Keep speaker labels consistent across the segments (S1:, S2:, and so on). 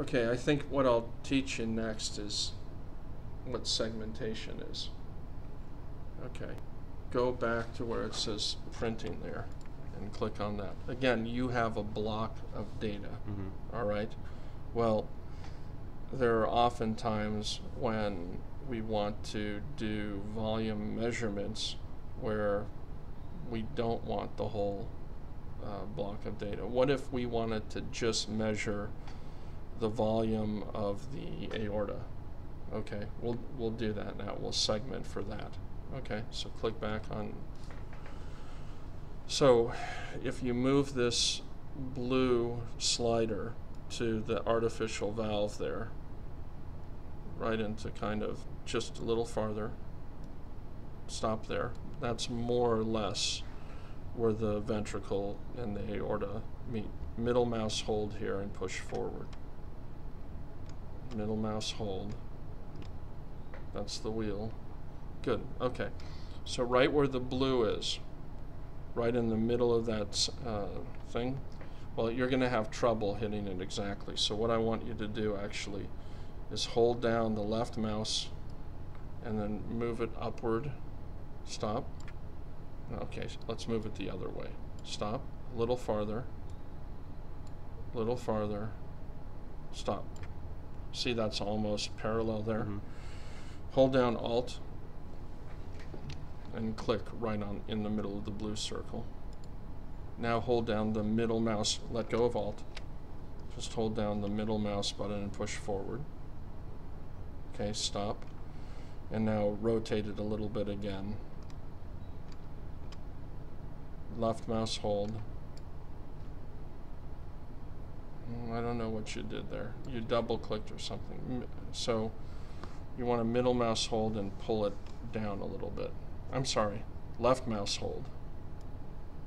S1: Okay, I think what I'll teach you next is what segmentation is. Okay, go back to where it says printing there and click on that. Again, you have a block of data,
S2: Mhm.
S1: all right? Well, there are often times when we want to do volume measurements where we don't want the whole uh, block of data. What if we wanted to just measure the volume of the aorta? Okay, we'll we'll do that now. We'll segment for that. Okay, so click back on. So, if you move this blue slider to the artificial valve there, right into kind of just a little farther, stop there. That's more or less where the ventricle and the aorta meet. Middle mouse hold here and push forward. Middle mouse hold. That's the wheel. Good. Okay. So right where the blue is, right in the middle of that uh, thing, well, you're going to have trouble hitting it exactly. So what I want you to do actually is hold down the left mouse and then move it upward. Stop. Okay, s- let's move it the other way. Stop. A little farther. A little farther. Stop. See, that's almost parallel there.
S2: Mhm.
S1: Hold down Alt and click right on in the middle of the blue circle. Now hold down the middle mouse, let go of Alt. Just hold down the middle mouse button and push forward. Okay, stop. And now rotate it a little bit again. Left mouse hold. Mm, I don't know what you did there. You double clicked or something. So you want a middle mouse hold and pull it down a little bit. I'm sorry, left mouse hold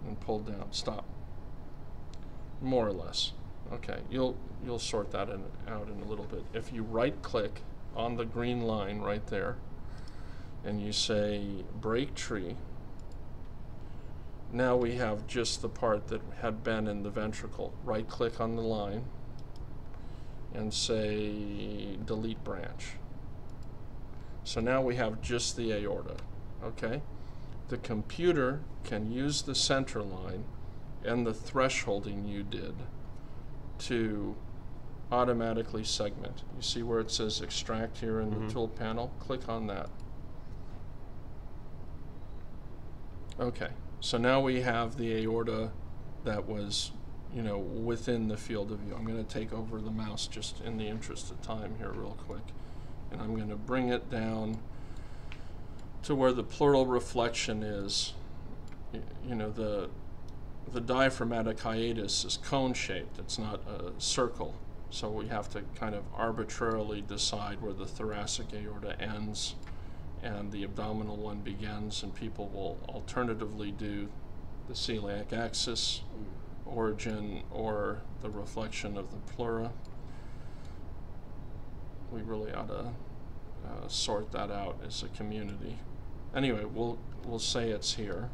S1: and pull down. Stop. More or less. Okay, you'll you'll sort that in, out in a little bit. If you right click on the green line right there and you say break tree, now we have just the part that had been in the ventricle. Right click on the line and say delete branch. So now we have just the aorta, okay? The computer can use the center line and the thresholding you did to automatically segment. You see where it says extract here in
S2: Mhm.
S1: the tool panel? Click on that. Okay, so now we have the aorta that was, you know, within the field of view. I'm going to take over the mouse just in the interest of time here, real quick. And I'm going to bring it down to where the pleural reflection is. You know, the, the diaphragmatic hiatus is cone shaped, it's not a circle. So we have to kind of arbitrarily decide where the thoracic aorta ends and the abdominal one begins, and people will alternatively do the celiac axis origin or the reflection of the pleura. We really ought to uh, sort that out as a community. Anyway, we'll we'll say it's here.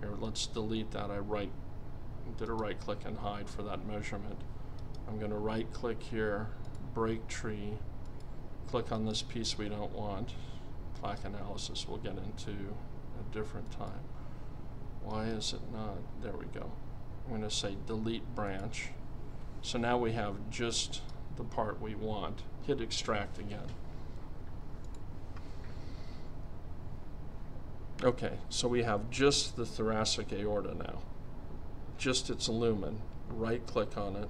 S1: Here, let's delete that. I right did a right click and hide for that measurement. I'm going to right click here, break tree, click on this piece we don't want. Plaque analysis we'll get into a different time. Why is it not? There we go. I'm going to say delete branch. So now we have just the part we want. Hit extract again. Okay, so we have just the thoracic aorta now. Just its lumen. Right click on it.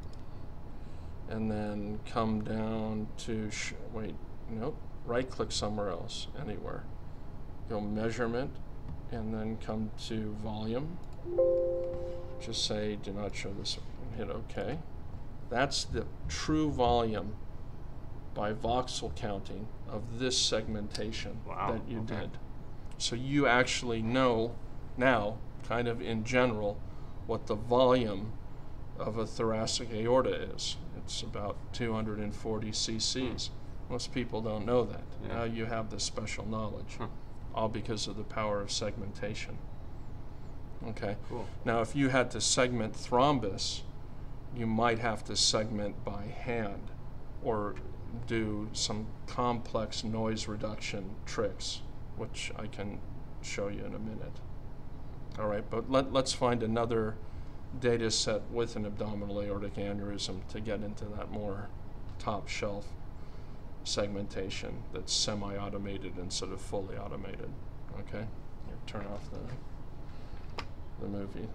S1: And then come down to, wait, nope. Right click somewhere else, anywhere. Go measurement, and then come to volume. Just say, do not show this, and hit OK. That's the true volume by voxel counting of this segmentation
S2: Wow,
S1: that you
S2: okay.
S1: did. So you actually know now, kind of in general, what the volume of a thoracic aorta is. It's about 240 cc's. Most people don't know that.
S2: Yeah.
S1: Now you have this special knowledge,
S2: Huh.
S1: all because of the power of segmentation. Okay.
S2: Cool.
S1: Now, if you had to segment thrombus, you might have to segment by hand. or do some complex noise reduction tricks, which I can show you in a minute. All right, but let, let's find another data set with an abdominal aortic aneurysm to get into that more top shelf segmentation that's semi-automated instead of fully automated. Okay, Here, turn off the the movie.